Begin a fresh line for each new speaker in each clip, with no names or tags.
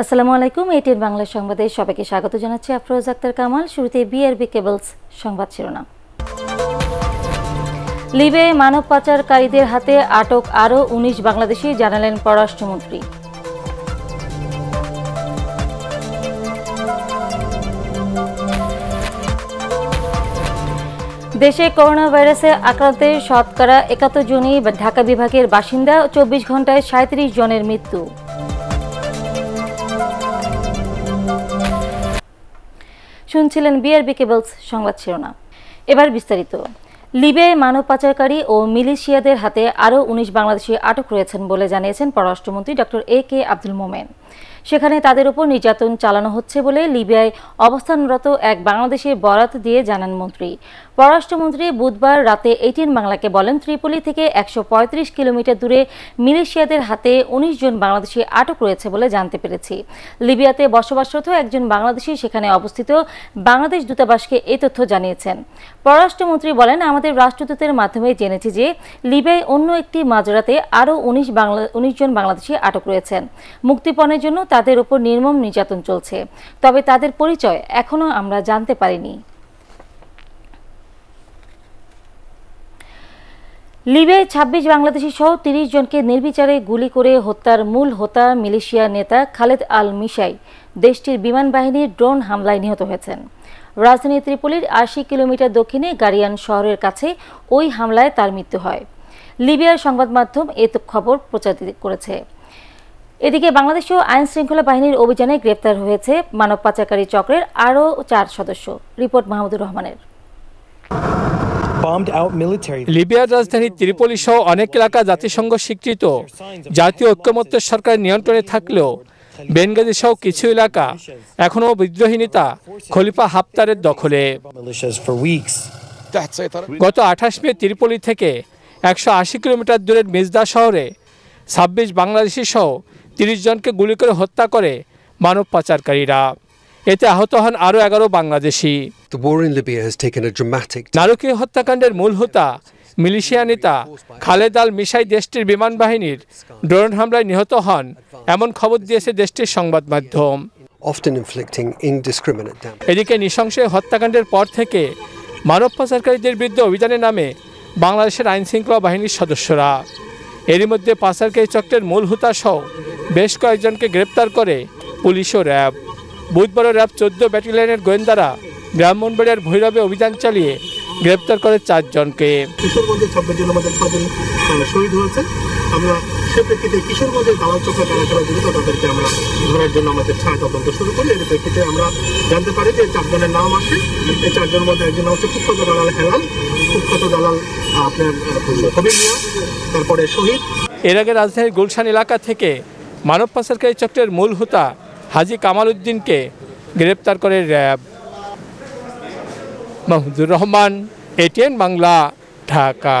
আসসালামু আলাইকুম এটিএন বাংলা সংবাদে সবাইকে স্বাগত জানাচ্ছি আফরোজ আক্তার কামাল। শুরুতে বিআরবি কেবলস সংবাদ শিরোনাম। লিবে মানব পাচারকারীদের হাতে আটক আরও উনিশ বাংলাদেশি, জানালেন পররাষ্ট্রমন্ত্রী। দেশে করোনা ভাইরাসে আক্রান্তের শতকরা একাত্তর জনই ঢাকা বিভাগের বাসিন্দা, চব্বিশ ঘন্টায় সাঁত্রিশ জনের মৃত্যু। শুনছিলেন বিআরবি কেবলস সংবাদ শিরোনাম। এবার বিস্তারিত। লিবিয়ায় মানব পাচারকারী ও মিলিশিয়াদের হাতে আরও উনিশ বাংলাদেশি আটক রয়েছেন বলে জানিয়েছেন পররাষ্ট্রমন্ত্রী ডক্টর এ কে আব্দুল মোমেন। সেখানে তাদের উপর নির্যাতন চালানো হচ্ছে বলে লিবিয়ায় অবস্থানরত এক বাংলাদেশের বরাত দিয়ে জানান মন্ত্রী। পররাষ্ট্রমন্ত্রী বুধবার রাতে এইটিন বাংলাকে বলেন, ত্রিপলি থেকে একশো পঁয়ত্রিশ কিলোমিটার দূরে মিলেশিয়াদের হাতে উনিশ জন বাংলাদেশি আটক রয়েছে বলে জানতে পেরেছি। লিবিয়াতে বসবাসরত একজন বাংলাদেশি সেখানে অবস্থিত বাংলাদেশ দূতাবাসকে এই তথ্য জানিয়েছেন। পররাষ্ট্রমন্ত্রী বলেন, আমাদের রাষ্ট্রদূতের মাধ্যমে জেনেছি যে লিবিয়ায় অন্য একটি মাজরাতে আরও উনিশ বাংলা, উনিশ জন বাংলাদেশি আটক রয়েছেন। মুক্তিপণের জন্য তাদের উপর নির্মম নির্যাতন চলছে। তবে তাদের পরিচয় এখনও আমরা জানতে পারিনি। লিবিয়ায় ছাব্বিশ বাংলাদেশি সহ তিরিশ জনকে নির্বিচারে গুলি করে হত্যার মূল হোতা মিলিশিয়া নেতা খালেদ আল মিশাই দেশটির বিমান বাহিনীর ড্রোন হামলায় নিহত হয়েছেন। রাজধানী ত্রিপলির আশি কিলোমিটার দক্ষিণে গারিয়ান শহরের কাছে ওই হামলায় তার মৃত্যু হয়। লিবিয়ার সংবাদ মাধ্যম এ খবর প্রচার করেছে। এদিকে বাংলাদেশীয় আইন শৃঙ্খলা বাহিনীর অভিযানে গ্রেপ্তার হয়েছে মানব পাচারকারী চক্রের আরও চার সদস্য। রিপোর্ট মাহমুদুর রহমানের।
লিবিয়ার রাজধানী ত্রিপলি সহ অনেক এলাকা জাতিসংঘ স্বীকৃত। জাতীয় ঐক্যমত্য সরকার নিয়ন্ত্রণে থাকলেও বেনগাজি সহ কিছু এলাকা এখনও বিদ্রোহী নেতা খলিফা হাফতারের দখলে। গত আঠাশ মে ত্রিপলি থেকে একশো আশি কিলোমিটার দূরের মেজদা শহরে ছাব্বিশ বাংলাদেশি সহ তিরিশ জনকে গুলি করে হত্যা করে মানব পাচারকারীরা এতে আহত হন আরও এগারো বাংলাদেশি। নারকীয় হত্যাকাণ্ডের মূল হোতা মিলিশিয়া নেতা খালেদ আল মিশাই দেশটির বিমান বাহিনীর ড্রোন হামলায় নিহত হন এমন খবর দিয়েছে দেশটির সংবাদ মাধ্যম। এদিকে নৃশংস হত্যাকাণ্ডের পর থেকে মানব পাচারকারীদের বিরুদ্ধে অভিযানের নামে বাংলাদেশের আইন শৃঙ্খলা বাহিনীর সদস্যরা। এরই মধ্যে পাচারকারী চক্রের মূল হুতাসহ বেশ কয়েকজনকে গ্রেপ্তার করে পুলিশ ও র্যাব। বুধবার র্যাব চোদ্দ ব্যাটালিয়নের গোয়েন্দারা ব্রাহ্মণবাড়িয়ার ভৈরবে অভিযান চালিয়ে গ্রেপ্তার করে চারজনকে।
কিশোরগঞ্জের ছাব্বিশ জন আমাদের ছজন শহীদ হয়েছে। আমরা সে প্রেক্ষিতে কিশোরগঞ্জের দালাল চক্র যারা যারা জড়িত তাদেরকে আমরা ধরার জন্য আমাদের ছায়া তদন্ত শুরু করি। এর প্রেক্ষিতে আমরা জানতে পারি যে চারজনের নাম আছে। এই চারজনের মধ্যে একজন হচ্ছে কুখ্যাত দালাল হেলাল কুখ্যাত দালাল আপনার তারপরে শহীদ।
এর আগে রাজধানীর গুলশান এলাকা থেকে মানব পাচারকারী চক্রের মূল হোতা হাজি কামাল উদ্দিনকে গ্রেপ্তার করে র্যাব মাহমুদুর রহমান, এটিএন বাংলা, ঢাকা।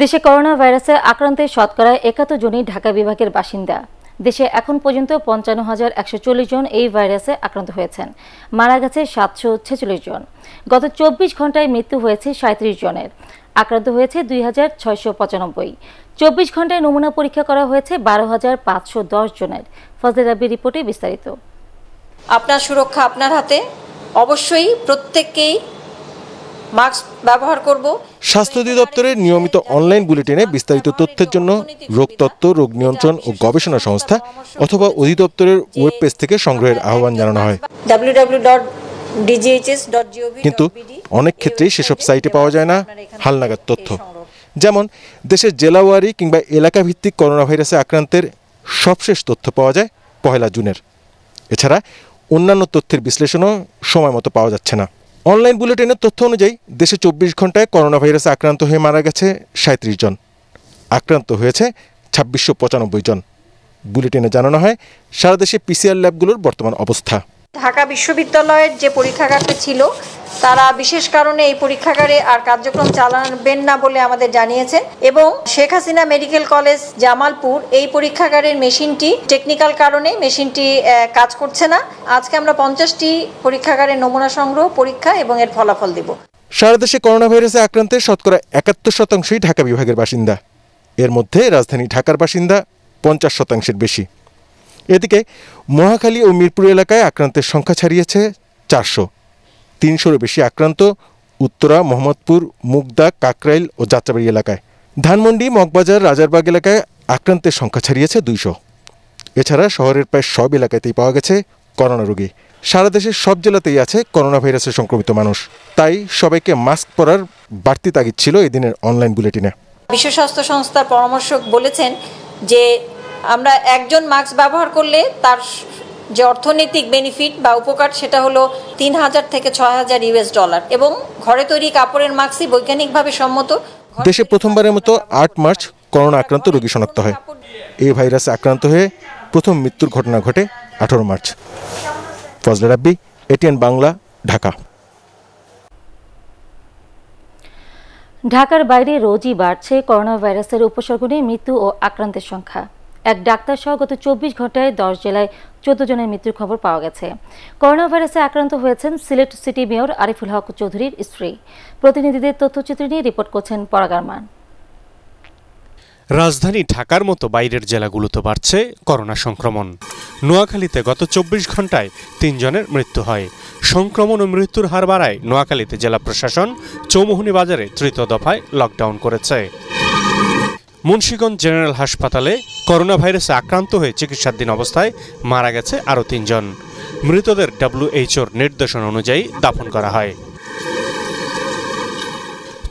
দেশে করোনা ভাইরাসে আক্রান্তের শতকরা একাত্তর জনই ঢাকা বিভাগের বাসিন্দা। দেশে এখন পর্যন্ত পঞ্চান্ন হাজার একশো চল্লিশ জন এই ভাইরাসে আক্রান্ত হয়েছেন। মারা গেছে সাতশো ছেচল্লিশ জন। গত চব্বিশ ঘন্টায় মৃত্যু হয়েছে সাঁত্রিশ জনের। আক্রান্ত হয়েছে দুই হাজার ছয়শো পঁচানব্বই। চব্বিশ ঘন্টায় নমুনা পরীক্ষা করা হয়েছে বারো হাজার পাঁচশো দশ জনের। ফজলে রাব্বি রিপোর্টে বিস্তারিত।
আপনার সুরক্ষা আপনার হাতে। অবশ্যই প্রত্যেককেই মাস্ক ব্যবহার করব।
স্বাস্থ্য অধিদপ্তরের নিয়মিত অনলাইন বুলেটিনে বিস্তারিত তথ্যের জন্য রোগতত্ত্ব রোগ নিয়ন্ত্রণ ও গবেষণা সংস্থা অথবা অধিদপ্তরের ওয়েব পেজ থেকে সংগ্রহের আহ্বান জানানো হয়। কিন্তু অনেক ক্ষেত্রেই সেসব সাইটে পাওয়া যায় না। হালনাগাদ তথ্য। যেমন দেশের জেলাওয়ারি কিংবা এলাকা ভিত্তিক করোনা ভাইরাসে আক্রান্তের সবশেষ তথ্য পাওয়া যায় পহেলা জুনের। এছাড়া অন্যান্য তথ্যের বিশ্লেষণও সময় মতো পাওয়া যাচ্ছে না। অনলাইন বুলেটিনের তথ্য অনুযায়ী দেশে চব্বিশ ঘন্টায় করোনা ভাইরাসে আক্রান্ত হয়ে মারা গেছে সাঁত্রিশ জন। আক্রান্ত হয়েছে ছাব্বিশশো পঁচানব্বই জন। বুলেটিনে জানানো হয় সারা দেশে পিসিআর ল্যাবগুলোর বর্তমান অবস্থা।
ঢাকা বিশ্ববিদ্যালয়ের যে পরীক্ষাগারটা ছিল, তারা বিশেষ কারণে এই পরীক্ষাগারে আর কার্যক্রম চালাবেন না বলে আমাদের জানিয়েছে এবং শেখ হাসিনা মেডিকেল কলেজ জামালপুর এই পরীক্ষাগারের মেশিনটি টেকনিক্যাল কারণে মেশিনটি কাজ করছে না। আজকে আমরা পঞ্চাশটি পরীক্ষাগারের নমুনা সংগ্রহ, পরীক্ষা এবং এর ফলাফল দিব।
সারা দেশে করোনা ভাইরাসে আক্রান্তের শতকরা একাত্তর শতাংশই ঢাকা বিভাগের বাসিন্দা। এর মধ্যে রাজধানী ঢাকার বাসিন্দা পঞ্চাশ শতাংশের বেশি। এদিকে মহাখালী ও মিরপুর এলাকায় আক্রান্তের সংখ্যা ছাড়িয়েছে চারশো। তিনশোরও বেশি আক্রান্ত উত্তরা, মোহাম্মদপুর, মুগদা, কাকরাইল ও যাত্রাবাড়ি এলাকায়। ধানমন্ডি, মগবাজার, রাজারবাগ এলাকায় আক্রান্তের সংখ্যা ছাড়িয়েছে দুইশো। এছাড়া শহরের প্রায় সব এলাকাতেই পাওয়া গেছে করোনা রোগী। সারা দেশের সব জেলাতেই আছে করোনা ভাইরাসে সংক্রমিত মানুষ। তাই সবাইকে মাস্ক পরার বাড়তি তাগিদ ছিল এদিনের অনলাইন বুলেটিনে।
বিশ্ব স্বাস্থ্য সংস্থার পরামর্শক বলেছেন যে আমরা একজন মাস্ক ব্যবহার করলে তার যে অর্থনৈতিক বেনিফিট বা উপকার সেটা হলো তিন হাজার থেকে ছয় হাজার ইউএস ডলার এবং ঘরে তৈরি কাপড়ের মাস্কই বৈজ্ঞানিকভাবে সম্মত।
দেশে প্রথমবারের মতো আট মার্চ করোনা আক্রান্ত রোগী শনাক্ত হয়। এই ভাইরাসে আক্রান্ত হয়ে প্রথম মৃত্যুর ঘটনা ঘটে আঠারো মার্চ। ফজলে রাব্বি এটিএন বাংলা ঢাকা।
ঢাকার বাইরে রোজই বাড়ছে করোনা ভাইরাসের উপসর্গ নিয়ে মৃত্যু ও আক্রান্তের সংখ্যা। এক ডাক্তার সহ গত চব্বিশ ঘন্টায় দশ জেলায় চোদ্দ জনের মৃত্যুর খবর পাওয়া গেছে। করোনা ভাইরাসে আক্রান্ত হয়েছেন সিলেট সিটি মেয়র আরিফুল হক চৌধুরীর স্ত্রী। প্রতিনিধিদের তথ্যচিত্র নিয়ে রিপোর্ট করছেন পরাগারমান
রাজধানী ঢাকার মতো বাইরের জেলাগুলোতে বাড়ছে করোনা সংক্রমণ। নোয়াখালীতে গত চব্বিশ ঘন্টায় তিনজনের মৃত্যু হয়। সংক্রমণ ও মৃত্যুর হার বাড়ায় নোয়াখালীতে জেলা প্রশাসন চৌমুহনী বাজারে তৃতীয় দফায় লকডাউন করেছে। মুন্সীগঞ্জ জেনারেল হাসপাতালে করোনা ভাইরাসে আক্রান্ত হয়ে চিকিৎসাধীন অবস্থায় মারা গেছে আরও তিনজন। মৃতদের ডাব্লিউএইচওর নির্দেশন অনুযায়ী দাফন করা হয়।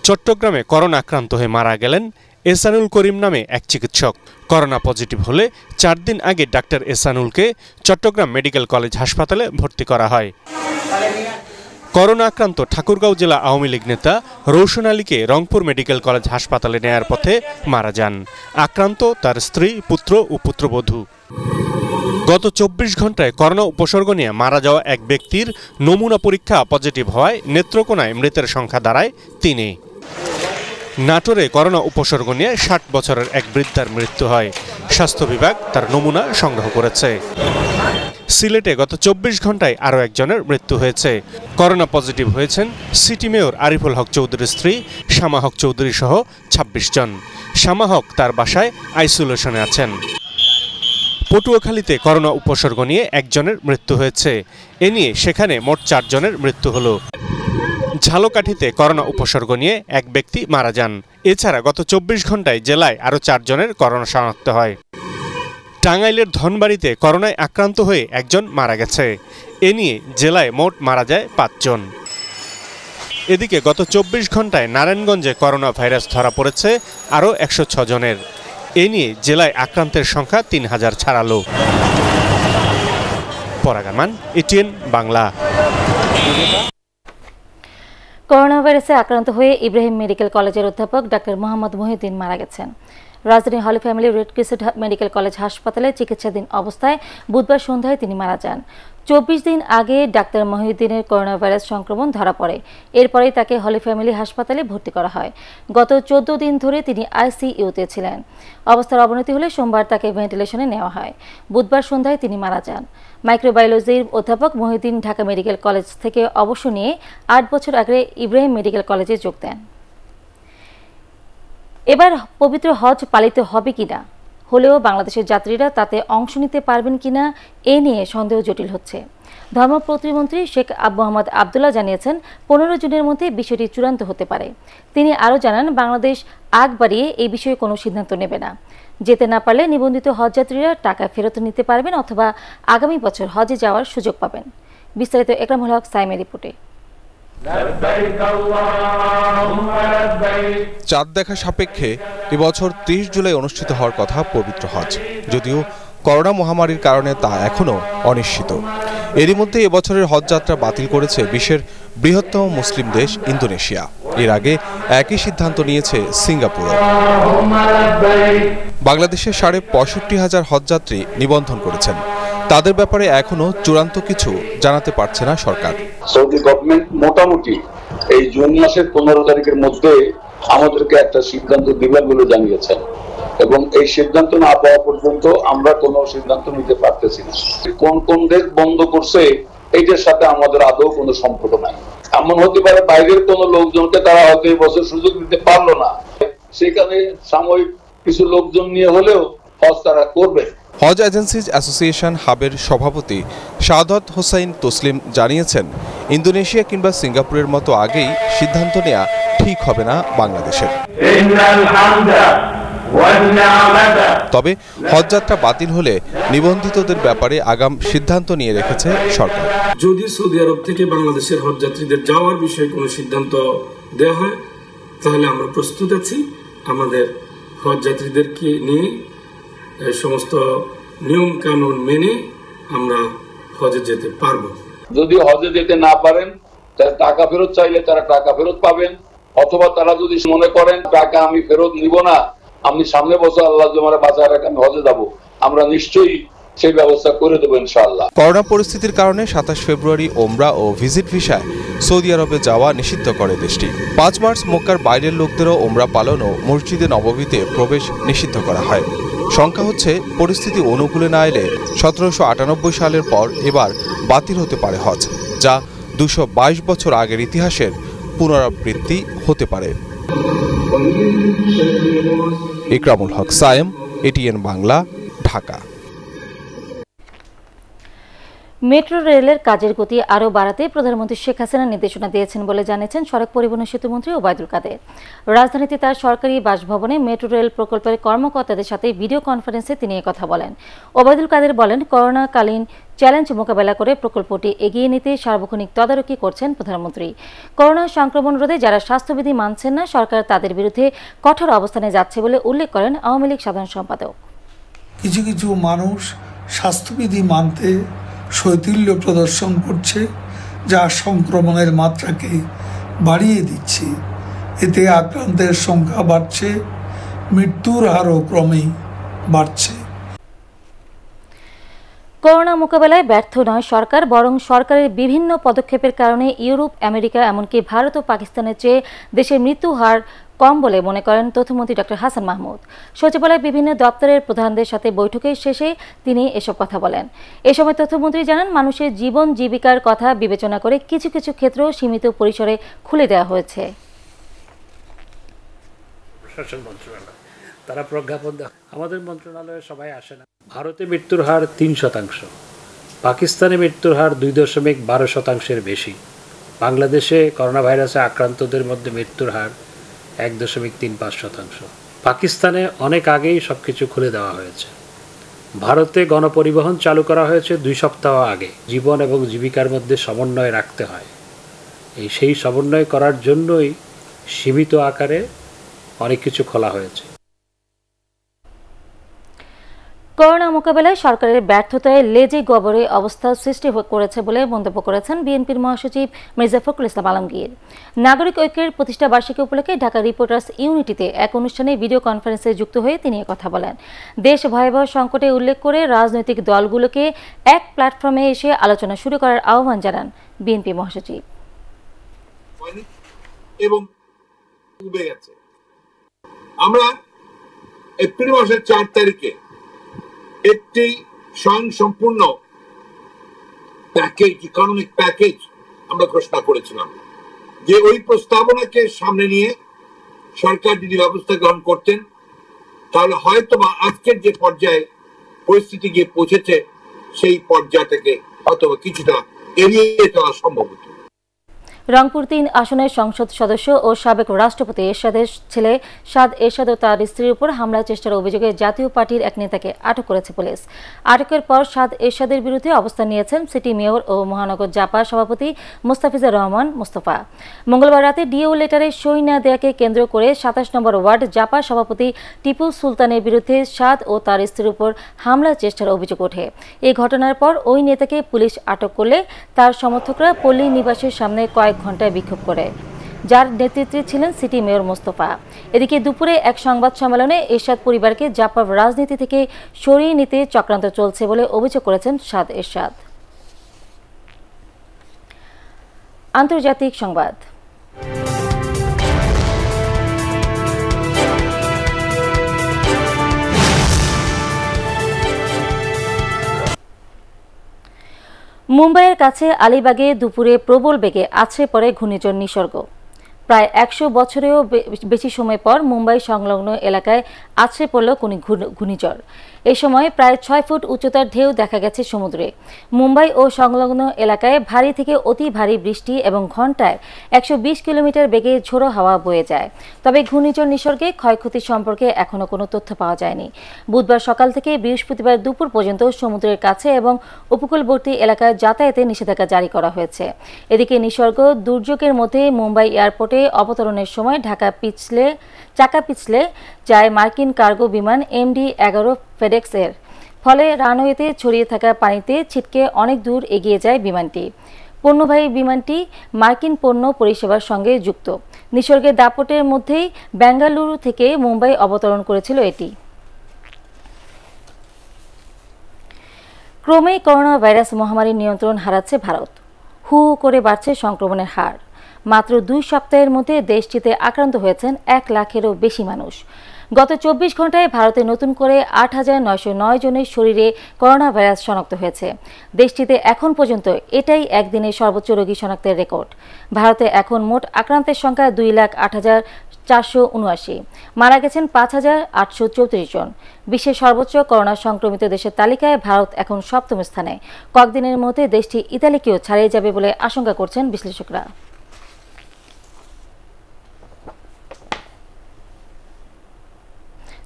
চট্টগ্রামে করোনা আক্রান্ত হয়ে মারা গেলেন এসানুল করিম নামে এক চিকিৎসক। করোনা পজিটিভ হলে চার দিন আগে ডাক্তার এসানুলকে চট্টগ্রাম মেডিকেল কলেজ হাসপাতালে ভর্তি করা হয়। করোনা আক্রান্ত ঠাকুরগাঁও জেলা আওয়ামী লীগ নেতা রৌশন আলীকে রংপুর মেডিকেল কলেজ হাসপাতালে নেয়ার পথে মারা যান। আক্রান্ত তার স্ত্রী, পুত্র ও পুত্রবধূ। গত চব্বিশ ঘন্টায় করোনা উপসর্গ নিয়ে মারা যাওয়া এক ব্যক্তির নমুনা পরীক্ষা পজিটিভ হওয়ায় নেত্রকোনায় মৃতের সংখ্যা দাঁড়ায় তিনে। নাটোরে করোনা উপসর্গ নিয়ে ষাট বছরের এক বৃদ্ধার মৃত্যু হয়। স্বাস্থ্য বিভাগ তার নমুনা সংগ্রহ করেছে। সিলেটে গত চব্বিশ ঘন্টায় আরও একজনের মৃত্যু হয়েছে। করোনা পজিটিভ হয়েছেন সিটি মেয়র আরিফুল হক চৌধুরীর স্ত্রী শ্যামা হক চৌধুরী সহ ছাব্বিশ জন। শামা হক তার বাসায় আইসোলেশনে আছেন। পটুয়াখালীতে করোনা উপসর্গ নিয়ে একজনের মৃত্যু হয়েছে। এ নিয়ে সেখানে মোট চারজনের মৃত্যু হলো। ঝালকাঠিতে করোনা উপসর্গ নিয়ে এক ব্যক্তি মারা যান। এছাড়া গত চব্বিশ ঘন্টায় জেলায় আরও চারজনের করোনা শনাক্ত হয়। টাঙ্গাইলের ধনবাড়িতে করোনায় আক্রান্ত হয়ে একজন মারা গেছে। এ নিয়ে জেলায় মোট মারা যায় পাঁচজন। এদিকে গত চব্বিশ ঘন্টায় নারায়ণগঞ্জে করোনা ভাইরাস ধরা পড়েছে আরও একশো জনের। এ নিয়ে জেলায় আক্রান্তের সংখ্যা তিন হাজার ছাড়ালো। পরাগামান এটিএন বাংলা।
করোনা ভাইরাসে আক্রান্ত হয়ে ইব্রাহিম মেডিকেল কলেজের অধ্যাপক ডাক্তার মোহাম্মদ মহিউদ্দিন মারা গেছেন। রাজধানী Holy Family Red Crescent Medical College হাসপাতালে চিকিৎসাধীন অবস্থায় বুধবার সন্ধ্যায় তিনি মারা যান। চব্বিশ দিন আগে ডাক্তার মহিউদ্দিনের করোনা ভাইরাস সংক্রমণ ধরা পড়ে। এরপরেই তাকে হলি ফ্যামিলি হাসপাতালে ভর্তি করা হয়। গত চোদ্দ দিন ধরে তিনি আইসিইউতে ছিলেন। অবস্থার অবনতি হলে সোমবার তাকে ভেন্টিলেশনে নেওয়া হয়। বুধবার সন্ধ্যায় তিনি মারা যান। মাইক্রোবায়োলজির অধ্যাপক মহিউদ্দিন ঢাকা মেডিকেল কলেজ থেকে অবসর নিয়ে আট বছর আগে ইব্রাহিম মেডিকেল কলেজে যোগ দেন। এবার পবিত্র হজ পালিত হবে কিনা, হলেও বাংলাদেশের যাত্রীরা তাতে অংশ নিতে পারবেন কিনা, এ নিয়ে সন্দেহ জটিল হচ্ছে। ধর্ম প্রতিমন্ত্রী শেখ আবু মোহাম্মদ আবদুল্লাহ জানিয়েছেন, পনেরো জুনের মধ্যে বিষয়টি চূড়ান্ত হতে পারে। তিনি আরও জানান, বাংলাদেশ আগ বাড়িয়ে এই বিষয়ে কোনো সিদ্ধান্ত নেবে না। যেতে না পারলে নিবন্ধিত হজযাত্রীরা টাকা ফেরত নিতে পারবেন অথবা আগামী বছর হজে যাওয়ার সুযোগ পাবেন। বিস্তারিত একরামুল হক সাইমের রিপোর্টে।
চাঁদ দেখা সাপেক্ষে এবছর ত্রিশ জুলাই অনুষ্ঠিত হওয়ার কথা পবিত্র হজ। যদিও করোনা মহামারীর কারণে তা এখনও অনিশ্চিত। এরই মধ্যে এবছরের হজযাত্রা বাতিল করেছে বিশ্বের বৃহত্তম মুসলিম দেশ ইন্দোনেশিয়া। এর আগে একই সিদ্ধান্ত নিয়েছে সিঙ্গাপুরও বাংলাদেশের সাড়ে পঁয়ষট্টি হাজার হজযাত্রী নিবন্ধন করেছেন। তাদের ব্যাপারে এখনও চূড়ান্ত কিছু জানাতে পারছে না সরকার।
সৌদি গভর্নমেন্ট মোটামুটি এই জুন মাসের পনেরো তারিখের মধ্যে আমাদেরকে একটা সিদ্ধান্ত দিবেন বলে জানিয়েছেন। এবং এই সিদ্ধান্ত না পাওয়া পর্যন্ত আমরা কোনো সিদ্ধান্ত নিতে পারতেছি না। কোন কোন দেশ বন্ধ করছে এইটার সাথে আমাদের আদৌ কোনো সম্পর্ক নাই। এমন হতে পারে বাইরের কোন লোকজনকে তারা হয়তো এই বছর সুযোগ দিতে পারল না। সেখানে সাময়িক কিছু লোকজন নিয়ে হলেও হজ তারা করবে।
হজ এজেন্সিজ অ্যাসোসিয়েশন হাবের সভাপতি শাহাদত হোসাইন তসলিম জানিয়েছেন ইন্দোনেশিয়া কিংবা সিঙ্গাপুরের মতো আগেই সিদ্ধান্ত নেওয়া ঠিক হবে না বাংলাদেশের। তবে হজযাত্রা বাতিল হলে নিবন্ধিতদের ব্যাপারে আগাম সিদ্ধান্ত নিয়ে রেখেছে সরকার।
যদি সৌদি আরব থেকে বাংলাদেশের হজযাত্রীদের যাওয়ার বিষয়ে কোনো সিদ্ধান্ত দেওয়া হয় তাহলে আমরা প্রস্তুত আছি। আমাদের হজযাত্রীদেরকে নিয়ে সমস্ত নিয়ম কানুন মেনে আমরা হজে যেতে পারব।
যদি হজে যেতে না পারেন তাহলে টাকা ফেরত চাইলে তারা টাকা ফেরত পাবেন অথবা তারা যদি মনে করেন টাকা আমি ফেরত নিব না আমি সামনে বছর আল্লাহ জমারে বাঁচায় রাখে আমি হজে যাব। আমরা নিশ্চয়ই সেই ব্যবস্থা করে দেবো ইনশাআল্লাহ।
করোনা পরিস্থিতির কারণে সাতাশ ফেব্রুয়ারি ওমরা ও ভিজিট ভিসায় সৌদি আরবে যাওয়া নিষিদ্ধ করে দেশটি। পাঁচ মার্চ মক্কার বাইরের লোকদেরও ওমরা পালন ও মসজিদে নববীতে প্রবেশ নিষিদ্ধ করা হয়। সংখ্যা হচ্ছে, পরিস্থিতি অনুকূলে না এলে সতেরোশো আটানব্বই সালের পর এবার বাতিল হতে পারে হজ, যা দুশো বছর আগের ইতিহাসের পুনরাবৃত্তি হতে পারে। ইকরামুল হক সায়েম এটিএন বাংলা ঢাকা।
মেট্রো রেলের কাজের গতি আরও বাড়াতে প্রধানমন্ত্রী শেখ হাসিনা নির্দেশনা দিয়েছেন বলে জানিয়েছেন সড়ক পরিবহন সেতুমন্ত্রী ওবায়দুল কাদের। রাজধানীতে তার সরকারি বাসভবনে মেট্রো রেল প্রকল্পের কর্মকর্তাদের সাথে ভিডিও কনফারেন্সে তিনি কথা বলেন। ওবায়দুল কাদের বলেন, করোনাকালীন চ্যালেঞ্জ মোকাবেলা করে প্রকল্পটি এগিয়ে নিতে সার্বক্ষণিক তদারকি করছেন প্রধানমন্ত্রী। করোনা সংক্রমণ রোধে যারা স্বাস্থ্যবিধি মানছেন না, সরকার তাদের বিরুদ্ধে কঠোর অবস্থানে যাচ্ছে বলে উল্লেখ করেন আওয়ামী লীগ সাধারণ সম্পাদক।
কিছু কিছু মানুষ স্বাস্থ্যবিধি মানতে শৈথিল্য প্রদর্শন করছে, যা সংক্রমণের মাত্রাকে বাড়িয়ে দিচ্ছে। এতে আক্রান্তের সংখ্যা বাড়ছে, মৃত্যুর হারও ক্রমেই বাড়ছে।
করোনা মোকাবেলায় ব্যর্থ নয় সরকার, বরং সরকারের বিভিন্ন পদক্ষেপের কারণে ইউরোপ, আমেরিকা, এমনকি ভারত ও পাকিস্তানের চেয়ে দেশের মৃত্যু হার কম বলে মনে করেন তথ্যমন্ত্রী ডক্টর হাসান মাহমুদ। সচিবালয়ে বিভিন্ন দপ্তরের প্রধানদের সাথে বৈঠকের শেষে তিনি এসব কথা বলেন। এ সময় তথ্যমন্ত্রী জানান, মানুষের জীবন জীবিকার কথা বিবেচনা করে কিছু কিছু ক্ষেত্র সীমিত পরিসরে খুলে দেওয়া হয়েছে।
তারা প্রজ্ঞাপন আমাদের মন্ত্রণালয়ে সবাই আসে না। ভারতে মৃত্যুর হার তিন শতাংশ। পাকিস্তানে মৃত্যুর হার দুই দশমিক বারো শতাংশের বেশি। বাংলাদেশে করোনা ভাইরাসে আক্রান্তদের মধ্যে মৃত্যুর হার এক দশমিক তিন পাঁচ শতাংশ। পাকিস্তানে অনেক আগেই সব কিছু খুলে দেওয়া হয়েছে। ভারতে গণপরিবহন চালু করা হয়েছে দুই সপ্তাহ আগে। জীবন এবং জীবিকার মধ্যে সমন্বয় রাখতে হয়। এই সেই সমন্বয় করার জন্যই সীমিত আকারে অনেক কিছু খোলা হয়েছে।
করোনা মোকাবেলায় সরকারের ব্যর্থতায় লেজে গবরে অবস্থা সৃষ্টি করেছে বলে মন্তব্য করেছেন বিএনপির মহাসচিব মির্জা ফখরুল ইসলাম আলমগীর। নাগরিক ঐক্যের প্রতিষ্ঠা বার্ষিকী উপলক্ষে ঢাকা রিপোর্টার্স ইউনিটিতে এক অনুষ্ঠানে ভিডিও কনফারেন্সে যুক্ত হয়ে তিনি কথা বলেন। দেশ ভয়াবহ সংকটে উল্লেখ করে রাজনৈতিক দলগুলোকে এক প্ল্যাটফর্মে এসে আলোচনা শুরু করার আহ্বান জানান বিএনপি মহাসচিব।
আমরা এপ্রিল মাসের চার তারিখে একটি স্বয়ং সম্পূর্ণ প্যাকেজ ইকোনমিক প্যাকেজ আমরা ঘোষণা করেছিলাম। যে ওই প্রস্তাবনাকে সামনে নিয়ে সরকার যদি ব্যবস্থা গ্রহণ করতেন, তাহলে হয়তো বা আজকের যে পর্যায়ে পরিস্থিতি গিয়ে পৌঁছেছে, সেই পর্যায় থেকে হয়তো কিছুটা এড়িয়ে চলা সম্ভব হতো।
রংপুর তিন আসনের সংসদ সদস্য ও সাবেক রাষ্ট্রপতি এরশাদের ছেলে সাদ এরশাদ ও তার স্ত্রীর উপর হামলা, চেষ্টার অভিযোগে জাতীয় পার্টির এক নেতাকে আটক করেছে পুলিশ। আটকের পর সাদ এরশাদের বিরুদ্ধে অবস্থান নিয়েছেন সিটি মেয়র ও মহানগর জাপা সভাপতি মুস্তাফিজুর রহমান মুস্তফা। মঙ্গলবার রাতে ডিও লেটারে সই না দেয়াকে কেন্দ্র করে সাতাশ নম্বর ওয়ার্ড জাপা সভাপতি টিপু সুলতানের বিরুদ্ধে সাদ ও তার স্ত্রীর উপর হামলার চেষ্টার অভিযোগ ওঠে। এই ঘটনার পর ওই নেতাকে পুলিশ আটক করলে তার সমর্থকরা পল্লী নিবাসের সামনে কয়েক ঘন্টায় বিক্ষোভ করে। যার নেতৃত্বে ছিলেন সিটি মেয়র মোস্তফা। এদিকে দুপুরে এক সংবাদ সম্মেলনে এরশাদ পরিবারকে জাপার রাজনীতি থেকে সরিয়ে নিতে চক্রান্ত চলছে বলে অভিযোগ করেছেন সাদ এরশাদ। আন্তর্জাতিক সংবাদ। মুম্বাইয়ের কাছে আলিবাগে দুপুরে প্রবল বেগে আছে পড়ে ঘূর্ণিঝড় নিসর্গ। প্রায় একশো বছরেও বেশি সময় পর মুম্বাই সংলগ্ন এলাকায় আছড়ে পড়ল কোন ঘূর্ণ- ঘূর্ণিঝড়। এ সময় প্রায় ছয় ফুট উচ্চতার ঢেউ দেখা গেছে সমুদ্রে। মুম্বাই ও সংলগ্ন এলাকায় ভারী থেকে অতি ভারী বৃষ্টি এবং ঘন্টায় একশো বিশ কিলোমিটার বেগে ঝোড়ো হাওয়া বয়ে যায়। তবে ঘূর্ণিঝড় নিসর্গে ক্ষয়ক্ষতি সম্পর্কে এখনও কোনো তথ্য পাওয়া যায়নি। বুধবার সকাল থেকে বৃহস্পতিবার দুপুর পর্যন্ত সমুদ্রের কাছে এবং উপকূলবর্তী এলাকায় যাতায়াতে নিষেধাজ্ঞা জারি করা হয়েছে। এদিকে নিসর্গ দুর্যোগের মধ্যে মুম্বাই এয়ারপোর্টে অবতরণের সময় ঢাকা পিছলে, চাকা পিছলে যায় মার্কিন কার্গো বিমান এমডি এগারো ফেডেক্স এর ফলে রানওয়েতে ছড়িয়ে থাকা পানিতে ছিটকে অনেক দূর এগিয়ে যায় বিমানটি। পণ্যবাহী বিমানটি মার্কিন পণ্য পরিষেবার সঙ্গে যুক্ত। নিসর্গের দাপটের মধ্যেই বেঙ্গালুরু থেকে মুম্বাই অবতরণ করেছিল এটি। ক্রমেই করোনা ভাইরাস মহামারী নিয়ন্ত্রণ হারাচ্ছে ভারত। হু হু করে বাড়ছে সংক্রমণের হার। মাত্র দুই সপ্তাহের মধ্যে দেশটিতে আক্রান্ত হয়েছেন এক লাখেরও বেশি মানুষ। গত চব্বিশ ঘন্টায় ভারতে নতুন করে আট হাজার নয়শো নয় জনের শরীরে করোনা ভাইরাস শনাক্ত হয়েছে। দেশটিতে এখন পর্যন্ত এটাই একদিনে সর্বোচ্চ রোগী শনাক্তের রেকর্ড। ভারতে এখন মোট আক্রান্তের সংখ্যা দুই লাখ আট হাজার চারশো উনআশি। মারা গেছেন পাঁচ হাজার আটশো চৌত্রিশ জন। বিশ্বের সর্বোচ্চ করোনা সংক্রমিত দেশের তালিকায় ভারত এখন সপ্তম স্থানে। কয়েকদিনের মধ্যে দেশটি ইতালিকেও ছাড়িয়ে যাবে বলে আশঙ্কা করছেন বিশ্লেষকরা।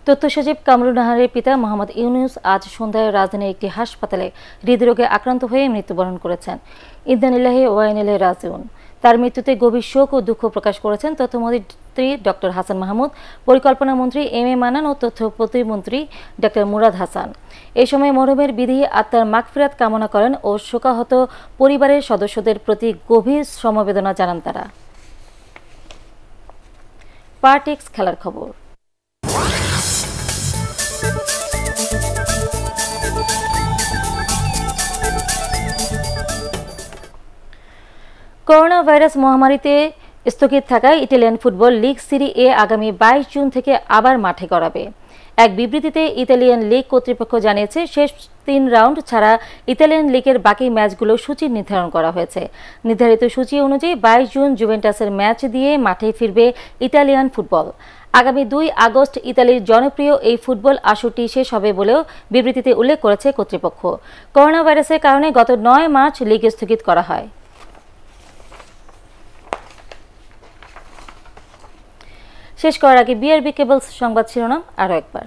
তথ্য সচিব কামরুল নাহারের পিতা মোহাম্মদ ইউনুস আজ সন্ধ্যায় রাজধানীর একটি হাসপাতালে হৃদরোগে আক্রান্ত হয়ে মৃত্যুবরণ করেছেন। ইন্দানিল্লাহে ওয়াইনিল্লাহ রাজিউন। তার মৃত্যুতে গভীর শোক ও দুঃখ প্রকাশ করেছেন তথ্যমন্ত্রী ডক্টর হাসান মাহমুদ, পরিকল্পনা মন্ত্রী এম এ মানান ও তথ্য প্রতিমন্ত্রী ডক্টর মুরাদ হাসান। এ সময় মরহুমের বিধি আত্মার মাগফিরাত কামনা করেন ও শোকাহত পরিবারের সদস্যদের প্রতি গভীর সমবেদনা জানান তারা। পার্টিক্স খেলার খবর। করোনা ভাইরাস মহামারীতে স্থগিত থাকায় Italian football league Serie A আগামী বাইশ জুন থেকে আবার মাঠে গড়াবে। এক বিবৃতিতে ইতালিয়ান লিগ কর্তৃপক্ষ জানিয়েছে, শেষ তিন রাউন্ড ছাড়া ইতালিয়ান লিগের বাকি ম্যাচগুলো সূচি নির্ধারণ করা হয়েছে। নির্ধারিত সূচি অনুযায়ী বাইশ জুন জুভেন্টাসের ম্যাচ দিয়ে মাঠে ফিরবে ইতালিয়ান ফুটবল। আগামী দুই আগস্ট ইতালির জনপ্রিয় এই ফুটবল আসরটি শেষ হবে বলেও বিবৃতিতে উল্লেখ করেছে কর্তৃপক্ষ। করোনা ভাইরাসের কারণে গত নয় মার্চ লিগ স্থগিত করা হয়। শেষ করার আগে বিআরবি কেবলস সংবাদ শিরোনাম আরও একবার।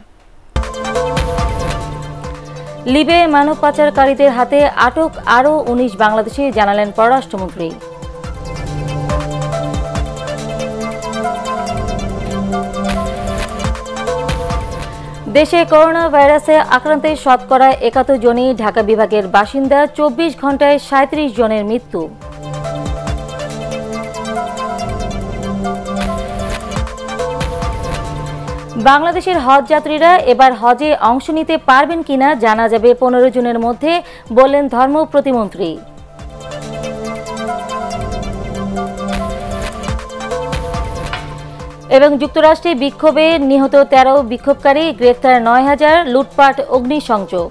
লিবে মানব পাচারকারীদের হাতে আটক আরও উনিশ বাংলাদেশি জানালেন পররাষ্ট্রমন্ত্রী। দেশে করোনা ভাইরাসে আক্রান্তের শতকরা একাত্তর জনই ঢাকা বিভাগের বাসিন্দা, চব্বিশ ঘন্টায় সাঁত্রিশ জনের মৃত্যু। বাংলাদেশের হজ যাত্রীরা এবার হজে অংশ নিতে পারবেন কিনা জানা যাবে পনেরো জুনের মধ্যে, বললেন ধর্ম প্রতিমন্ত্রী। এবং যুক্তরাষ্ট্রে বিক্ষোভে নিহত তেরো বিক্ষোভকারী, গ্রেফতার নয় হাজার, লুটপাট, অগ্নিসংযোগ।